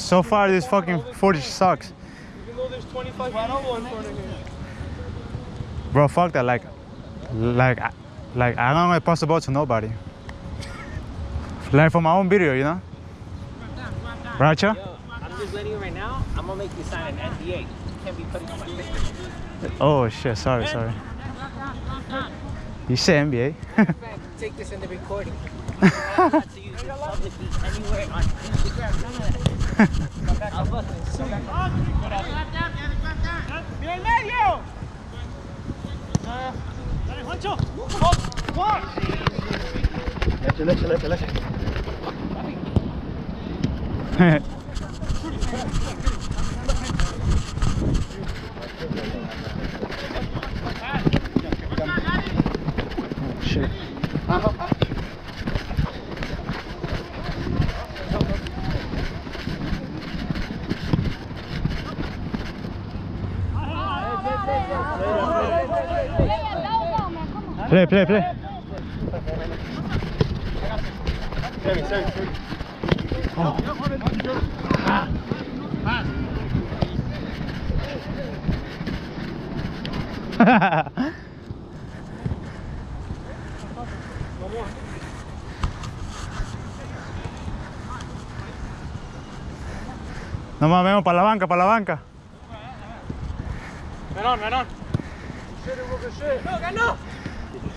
So far, this fucking footage sucks. Even though there's 25 people in front of here. Bro, fuck that. Like, like, I- like I don't want to post about to nobody. Like for my own video, you know? Right, Cho? Yo, I'm just letting you right now. I'm gonna make you sign an NDA. You can't be putting on my picture. Oh shit, sorry, sorry. You say NBA? Take this in the recording. Not to use it Play, play, play. No más vemos para la banca, para la banca. Menon, Menon. No, ganó.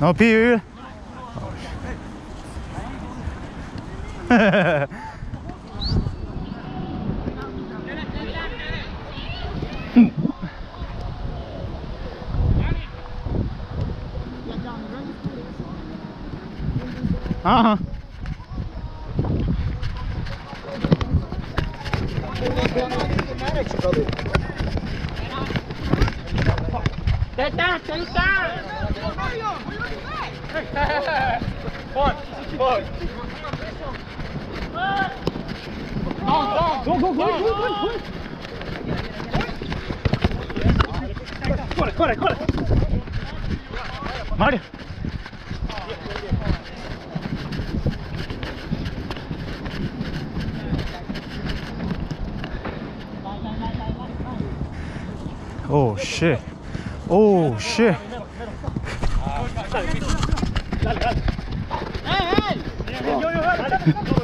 No pee. Uh-huh. Go, go, go, go, go, go. Corre, corre, corre. Mario. Oh shit. Oh shit.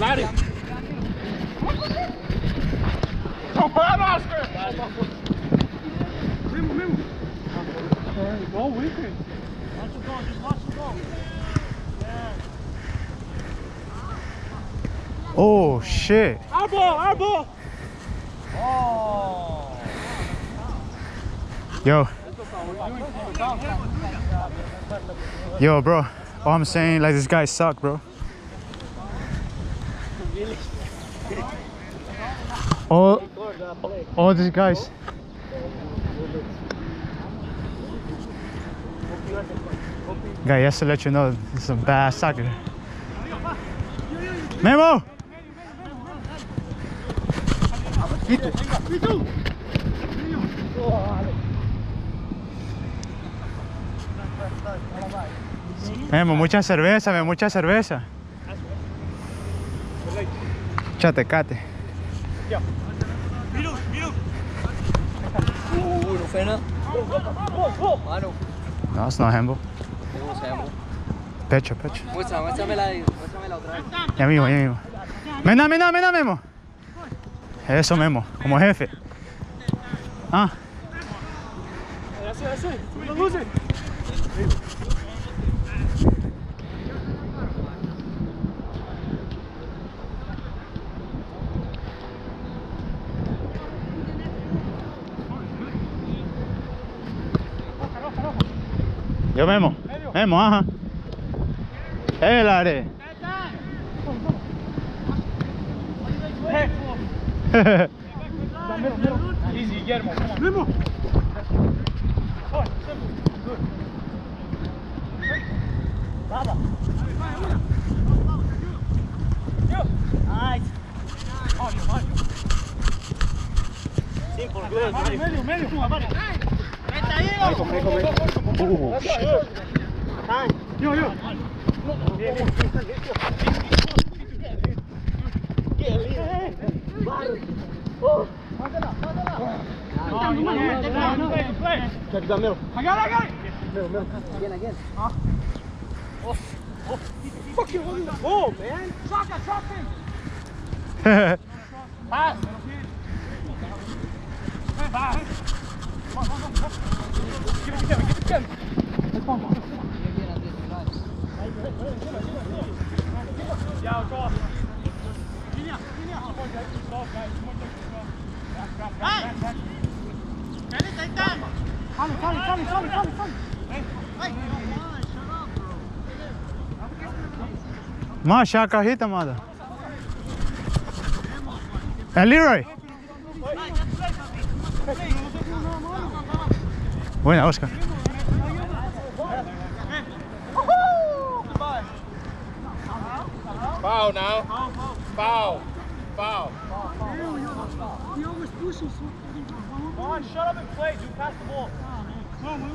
Larry. Come on, Oscar. Memo, Memo. Go weekend. Watch the ball, just watch the ball. Oh shit. Our ball, our ball. Yo. Yo, bro. All I'm saying, like, this guy suck, bro. All, all these guys. Guy, just to let you know, this is a bad soccer. Memo! Memo, mucha cerveza, Memo, mucha cerveza. Chate, cate. No fue nada. Mano, No, eso no es Hembo. Pecho, pecho. Muéstramela otra vez. Ya mismo, ya mismo. Mena, mena, mena, Memo. Eso, Memo, como jefe. Ah, Así, así. Las luces. yo Memo. Memo, ajá. El are. Easy, Guillermo. Come on. Memo. Medio, medio. Yo, yo. I got it, I got it. Again, again. Fucking oh man. Shotgun, shotgun. Pass. Pass. Come on, come on, come on. Give it to Kevin, give it to Kevin. Let's go. Yeah, go off. Linea, linea. Come Marcha a carreta, amada. É Leroy? Buena, Oscar. Foul now. Foul. Foul. Come on, shut up and play, dude. Pass the ball. Come You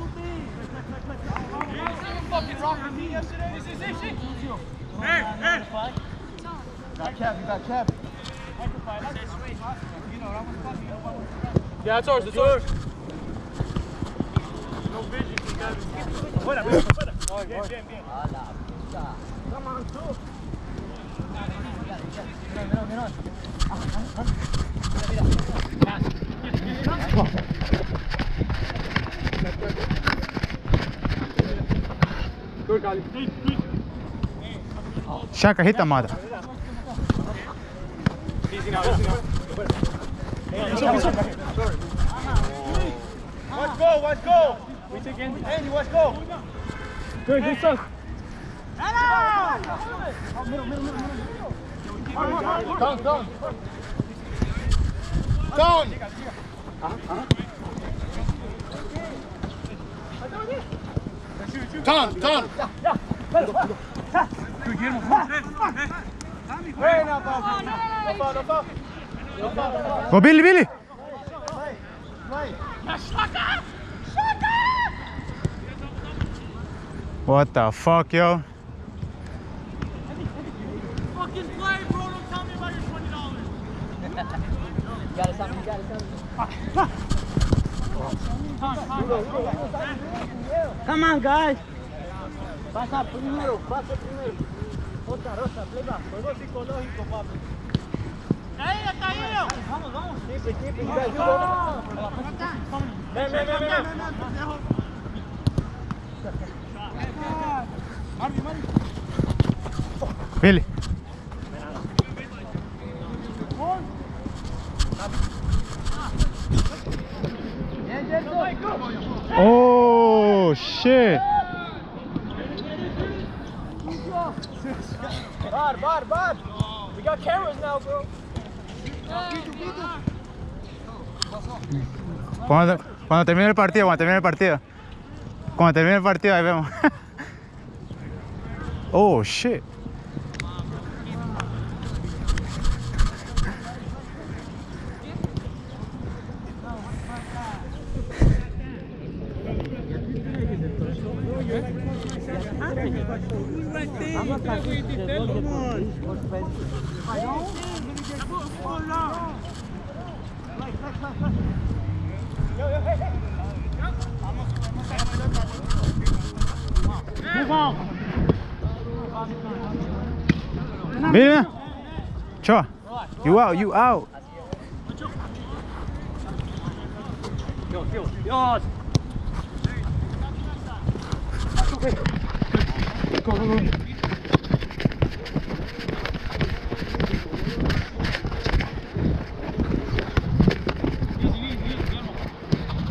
didn't see him fucking rock with me yesterday? See, see, see. Hey, hey. Got Kev, you got Kev. Yeah, that's ours, that's ours. No vision, Fuera, fuera, fuera. Bien, bien, bien. Good, Kali. Good, good. Shaka hita, mother. Easy now, easy now. Let's go, let's go. We take Andy. Andy, let's go. Good, good stuff. Done, done. Done. Done, done. Hey, now, foul. No foul, no foul. No foul, no foul. Go, Billy, Billy. What the fuck, yo? Fucking play, bro. Don't tell me about your twenty dollars. You got it, something, you got it, something. Come on, guys. Pasa primero, pasa primero. Rosa, rosa, playback. Juego psicológico, papi. Vamos, vamos. Keep it, keep it. You guys go. Ven, ven, ven, ven. Billy. Oh, shit. Bar, bar, bar. We got cameras now, bro. Cuando, cuando termine el partido, cuando termine el partido. Cuando termine el partido, ahí vemos. oh, shit. Move on. Mira. Choa. You out, you out.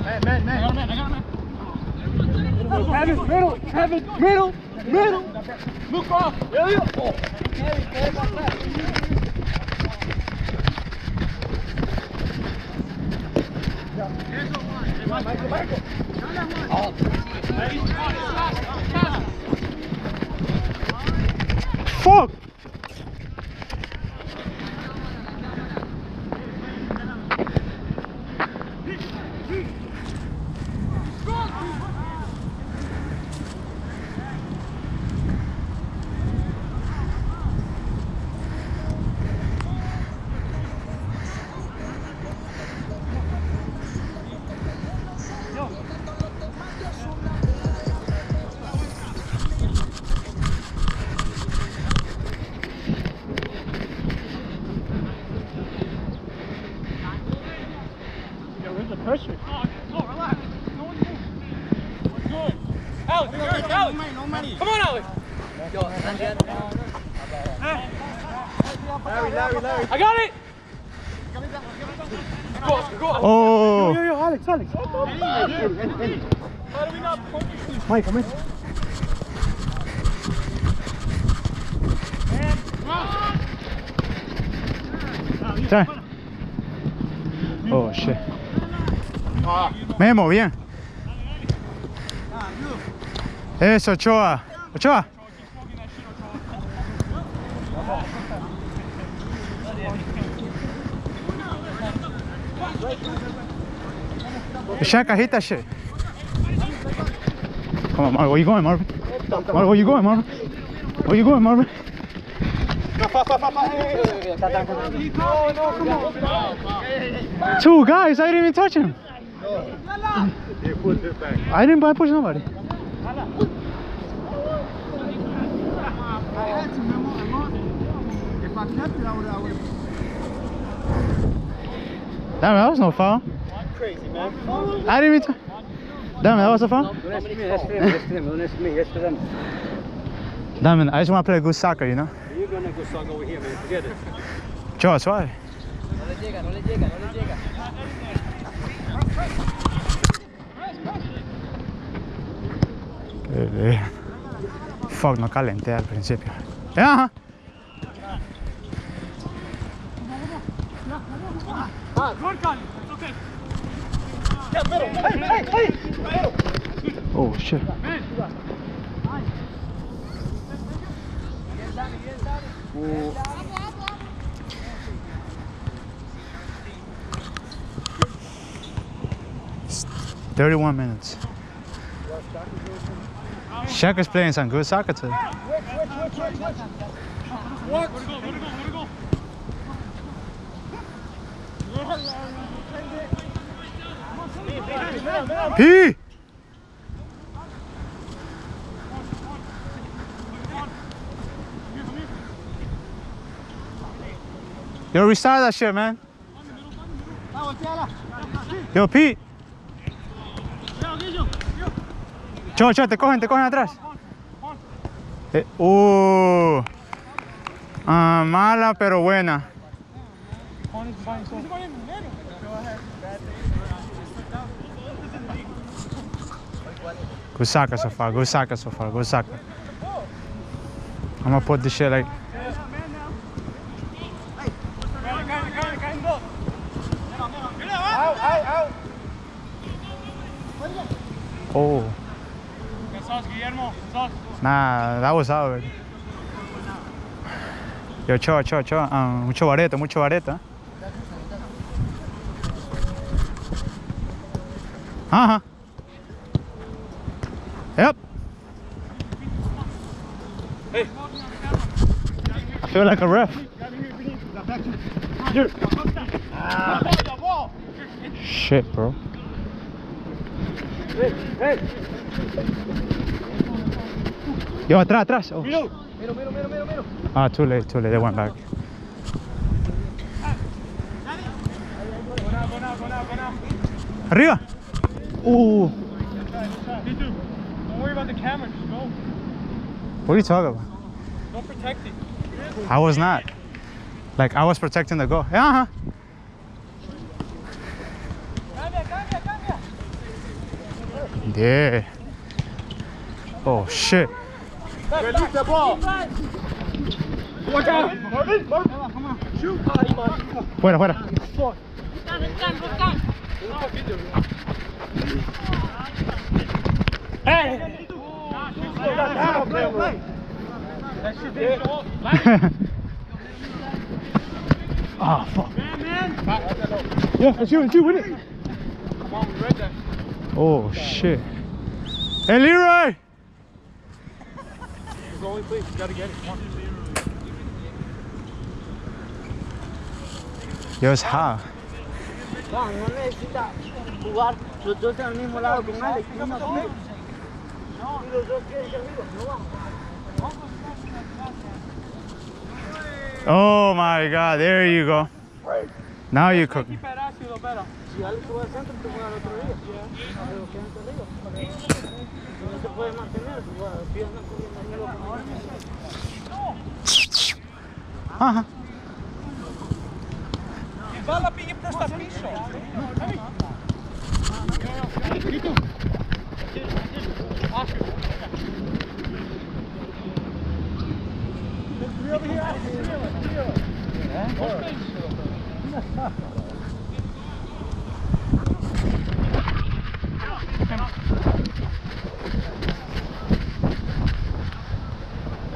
Man, man, man. I got a man, I got a man. Middle, middle, middle. Look off. Yeah, yeah. Oh. Fuck. Yo, where's the pressure? Oh, no, relax. No one move. We're good. Alex, Alex, Alex. No money. Come on, Alex. Larry, Larry, Larry. I got it. Go, go. Oh. Yo, yo, Alex, Alex. How do we not point this? Mike, come in. Sorry. Oh shit. Memo, bien. Eso, Ochoa. Ochoa. Shaka, hit that shit. Come on, Marvin. Where you going, Marvin? Marvin, where you going, Marvin? Where you going, Marvin? Two guys, I didn't even touch him. I didn't buy push nobody. If I kept it, I would. Would. Damn, that was no foul. Crazy man. I didn't even. Damn, that was a foul. That's them. Damn, I just want to play good soccer, you know? You're gonna go soccer over here, man. Forget it. Joe. Eh, eh. Fuck, no calenté al principio. Eh, Ajá. Good, Colin. It's okay. Oh, minutes. Shaka's playing some good soccer today. Go? P. Yo, restart that shit, man. Yo, Pete. Cho, cho, te cogen, te cogen atrás. Eh, uh. Ah, mala pero buena. Good soccer so far, good soccer so far, good soccer. I'm gonna put this shit like. Oh. Nah, that was out. Yo, cho, cho, cho. Um, mucho vareta, mucho vareta. Huh. Yep. Hey. I feel like a ref. Shit, bro. Yo, atrás, atrás. Oh. Ah, too late, too late. They went back. Arriba. Uh. Don't worry about the camera, just go. What are you talking about? Don't protect it. I was not. Like I was protecting the goal. Yeah. Uh-huh. Yeah. Oh shit. Release the ball. Watch out. Marvin, Marvin. Come on. Shoot. Fuera, fuera. Hey. That shit did all. Ah, fuck. Yeah, it's you, it's you, win it. Come on, we read that. Oh shit. Hey Leroy. Only place you gotta get it. Come on. Yo, it's hot. Oh my god, there you go. Now you cook. Keep that ass, lo better. Si Alex juega al centro, te juega al otro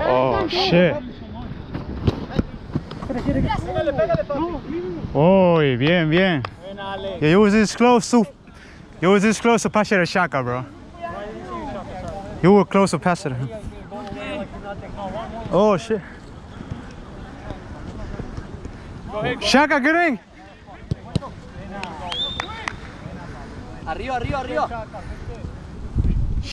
Oh shit. Oh, bien, bien. Yeah, you was this close to. You was this close to pass it a Shaka, bro. You were close to pass it. Oh shit. Shaka, get in. Arriba, arriba, arriba.